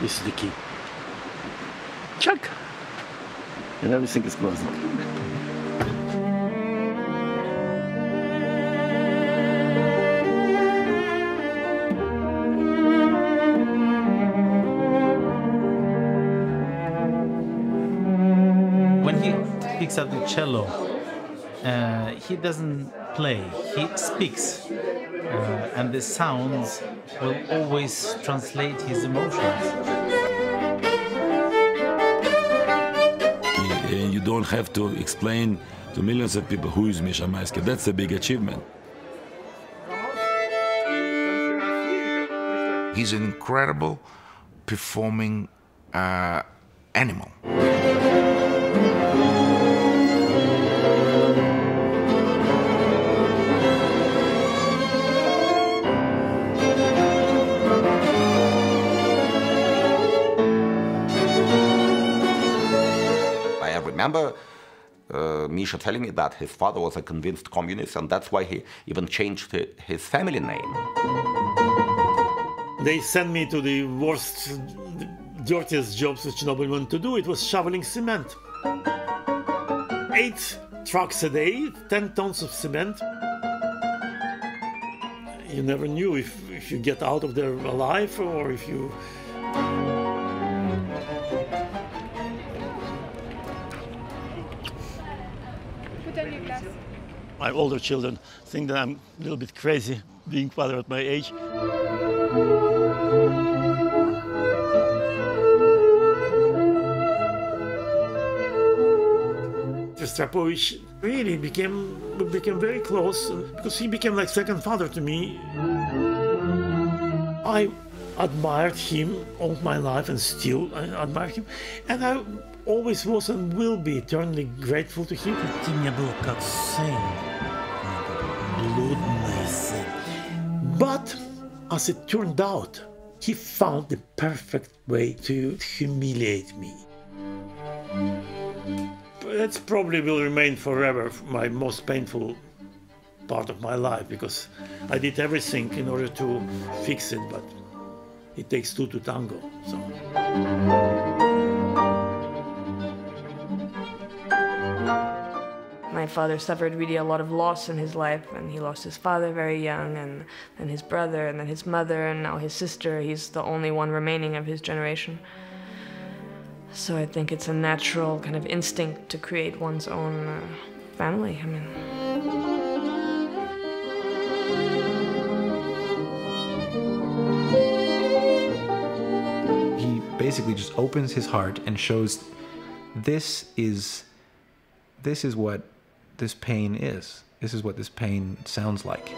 This is the key. Chuck! And everything is closing. When he picks up the cello, uh, he doesn't play, he speaks. Uh, and the sounds will always translate his emotions. You don't have to explain to millions of people who is Mischa Maisky. That's a big achievement. He's an incredible performing uh, animal. Remember uh, Mischa telling me that his father was a convinced communist, and that's why he even changed his family name. They sent me to the worst, dirtiest jobs which nobody wanted to do. It was shoveling cement. Eight trucks a day, 10 tons of cement. You never knew if, if you get out of there alive or if you. My older children think that I'm a little bit crazy being father at my age. Rostropovich really became we became very close uh, because he became like second father to me. I admired him all my life and still I admire him, and I always was and will be eternally grateful to him. Ты мне был как сын. Блудный сын. But as it turned out, he found the perfect way to humiliate me. That probably will remain forever my most painful part of my life because I did everything in order to fix it, but it takes two to tango. So. Father suffered really a lot of loss in his life, and he lost his father very young, and then his brother, and then his mother, and now his sister. He's the only one remaining of his generation. So I think it's a natural kind of instinct to create one's own uh, family. I mean, he basically just opens his heart and shows this is this is what this pain is. This is what this pain sounds like